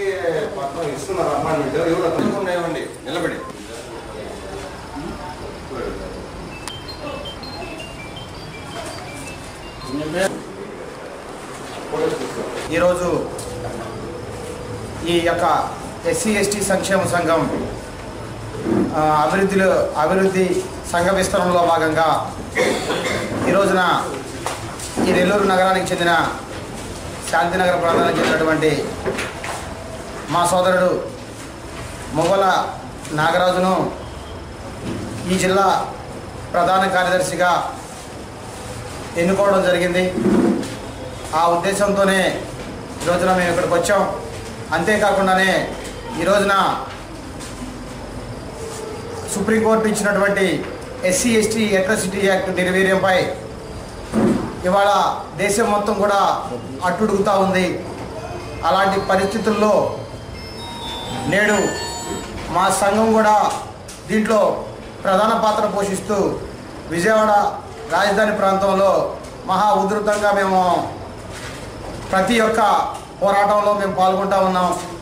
తీసుకున్నారు అపాయింట్మెంట్ ఎవరు అతను? నిలబడి ఈరోజు ఈ యొక్క ఎస్సీ ఎస్టీ సంక్షేమ సంఘం అభివృద్ధిలో అభివృద్ధి సంఘ విస్తరణలో భాగంగా ఈ రోజున ఈ నెల్లూరు నగరానికి చెందిన శాంతినగర ప్రాంతానికి చెందినటువంటి మా సోదరుడు మొగల నాగరాజును ఈ జిల్లా ప్రధాన కార్యదర్శిగా ఎన్నుకోవడం జరిగింది. ఆ ఉద్దేశంతోనే ఈరోజున రోజున మేము ఇక్కడికి వచ్చాం. అంతేకాకుండానే ఈ రోజున సుప్రీంకోర్టు ఇచ్చినటువంటి ఎస్సీ ఎస్టీ ఎలక్ట్రిసిటీ యాక్ట్ నిర్వీర్యంపై ఇవాళ దేశం మొత్తం కూడా అట్టుడుగుతూ ఉంది. అలాంటి పరిస్థితుల్లో నేడు మా సంఘం కూడా దీంట్లో ప్రధాన పాత్ర పోషిస్తూ విజయవాడ రాజధాని ప్రాంతంలో మహా ఉధృతంగా మేము ప్రతి ఒక్క పోరాటంలో మేము పాల్గొంటా ఉన్నాం.